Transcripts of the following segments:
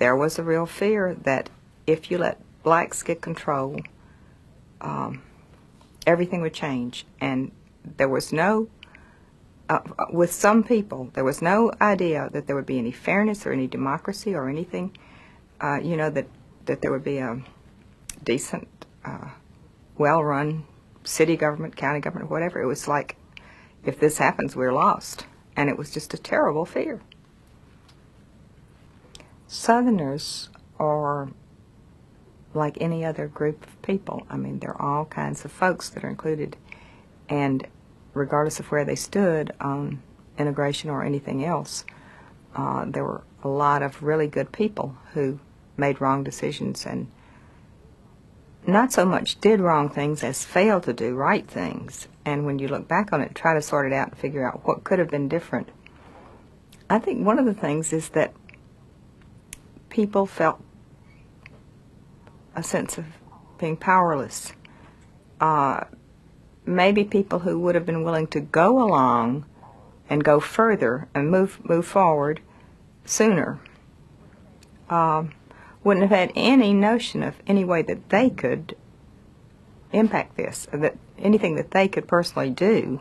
there was a real fear that if you let blacks get control, um, everything would change. And there was no, uh, with some people, there was no idea that there would be any fairness or any democracy or anything, uh, you know, that, that there would be a decent, uh, well run city government, county government, whatever. It was like, if this happens, we're lost. And it was just a terrible fear. Southerners are like any other group of people. I mean, there are all kinds of folks that are included. And regardless of where they stood on integration or anything else, uh, there were a lot of really good people who made wrong decisions and not so much did wrong things as failed to do right things. And when you look back on it, try to sort it out and figure out what could have been different. I think one of the things is that people felt a sense of being powerless. Uh, maybe people who would have been willing to go along and go further and move move forward sooner um, wouldn't have had any notion of any way that they could impact this, that anything that they could personally do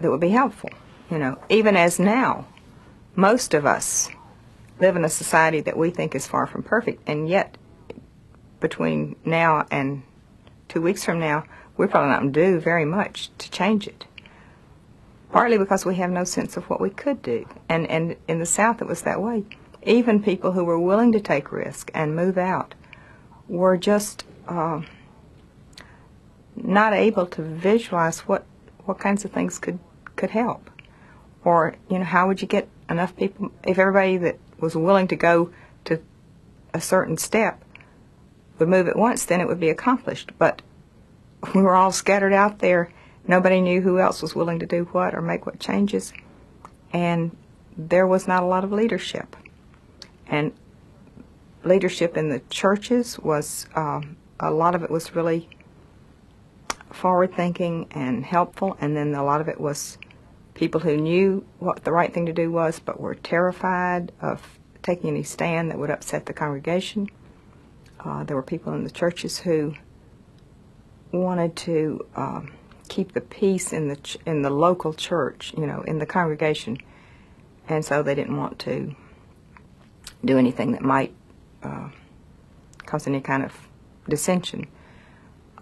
that would be helpful. You know, even as now, most of us live in a society that we think is far from perfect, and yet between now and two weeks from now, we're probably not going to do very much to change it. Partly because we have no sense of what we could do. And, and in the South, it was that way. Even people who were willing to take risk and move out were just uh, not able to visualize what, what kinds of things could, could help. Or, you know, how would you get enough people, if everybody that was willing to go to a certain step would move at once, then it would be accomplished. But we were all scattered out there. Nobody knew who else was willing to do what or make what changes. And there was not a lot of leadership. And leadership in the churches was, um, a lot of it was really forward thinking and helpful. And then a lot of it was people who knew what the right thing to do was but were terrified of taking any stand that would upset the congregation. Uh, there were people in the churches who wanted to um, keep the peace in the ch- in the local church, you know, in the congregation, and so they didn't want to do anything that might uh, cause any kind of dissension.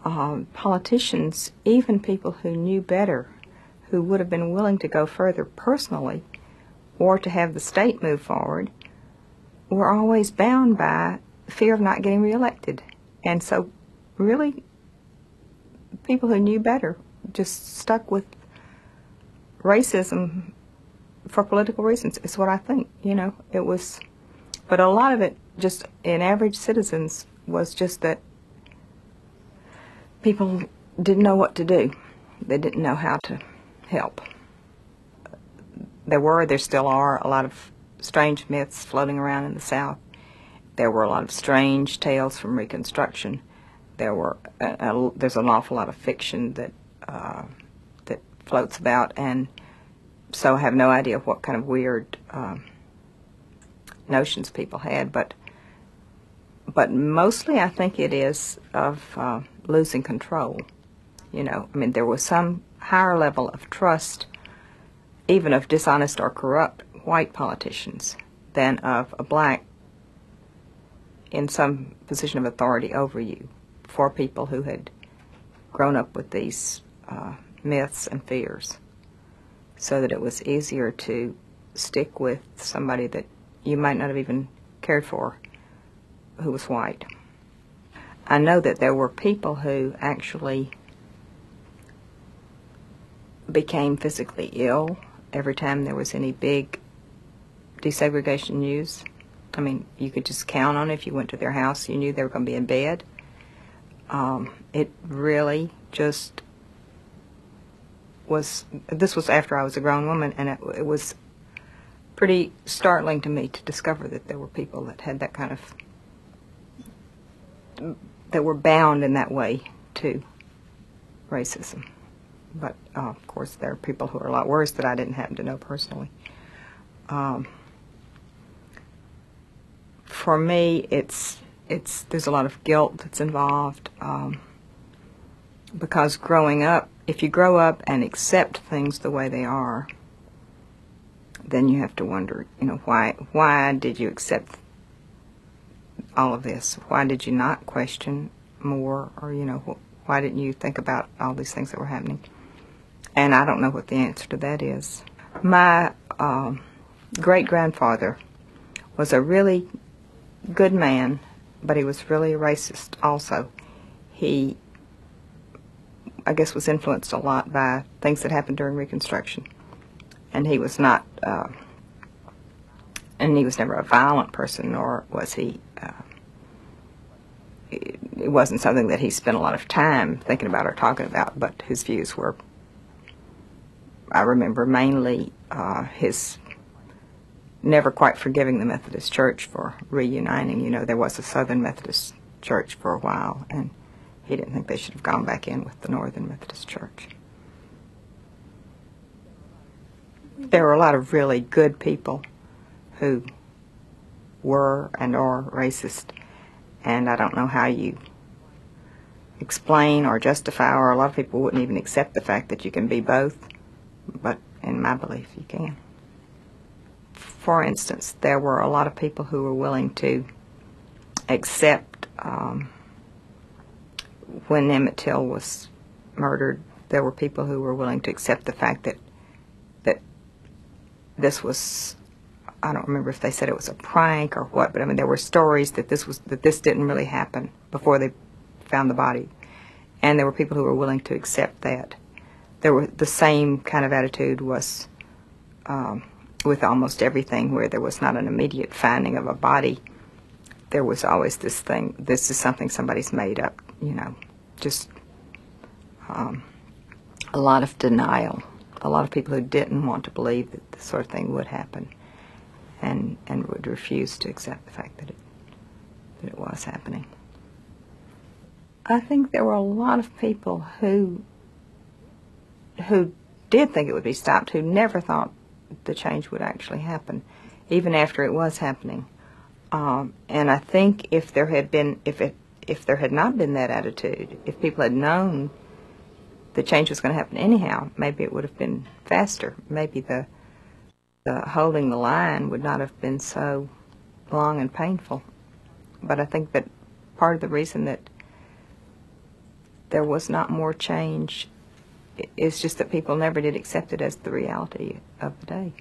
Uh, politicians, even people who knew better, who would have been willing to go further personally, or to have the state move forward, were always bound by fear of not getting reelected. And so, really, people who knew better just stuck with racism for political reasons. It's what I think. You know, it was, but a lot of it, just in average citizens, was just that people didn't know what to do. They didn't know how to help. There were, there still are, a lot of strange myths floating around in the South there were a lot of strange tales from Reconstruction. There were a, a, there's an awful lot of fiction that uh, that floats about, and so I have no idea what kind of weird uh, notions people had, but but mostly I think it is of uh, losing control. You know, I mean, there was some higher level of trust, even of dishonest or corrupt white politicians, than of a black in some position of authority over you for people who had grown up with these uh, myths and fears so that it was easier to stick with somebody that you might not have even cared for who was white. I know that there were people who actually became physically ill every time there was any big desegregation news. I mean, you could just count on it. if you went to their house, you knew they were going to be in bed. Um, it really just was. This was after I was a grown woman, and it, it was pretty startling to me to discover that there were people that had that kind of that were bound in that way to racism. But uh, of course, there are people who are a lot worse that I didn't happen to know personally. Um, for me, it's it's there's a lot of guilt that's involved um, because growing up, if you grow up and accept things the way they are, then you have to wonder, you know, why why did you accept all of this? Why did you not question more, or you know, wh- why didn't you think about all these things that were happening? And I don't know what the answer to that is. My um, great grandfather was a really good man, but he was really a racist also. He, I guess, was influenced a lot by things that happened during Reconstruction. And he was not, uh, and he was never a violent person, nor was he, uh, it, it wasn't something that he spent a lot of time thinking about or talking about, but his views were, I remember mainly uh, his never quite forgiving the Methodist Church for reuniting. You know, there was a Southern Methodist Church for a while, and he didn't think they should have gone back in with the Northern Methodist Church. There were a lot of really good people who were and are racist, and I don't know how you explain or justify, or a lot of people wouldn't even accept the fact that you can be both, but in my belief, you can for instance, there were a lot of people who were willing to accept um, when Emmett Till was murdered. There were people who were willing to accept the fact that that this was. I don't remember if they said it was a prank or what, but I mean there were stories that this was that this didn't really happen before they found the body, and there were people who were willing to accept that. There were the same kind of attitude was. Um, with almost everything where there was not an immediate finding of a body, there was always this thing, this is something somebody's made up, you know, just um, a lot of denial. A lot of people who didn't want to believe that this sort of thing would happen and, and would refuse to accept the fact that it, that it was happening. I think there were a lot of people who who did think it would be stopped, who never thought the change would actually happen, even after it was happening. Um, and I think if there had been, if it, if there had not been that attitude, if people had known the change was going to happen anyhow, maybe it would have been faster. Maybe the, the holding the line would not have been so long and painful. But I think that part of the reason that there was not more change it's just that people never did accept it as the reality of the day.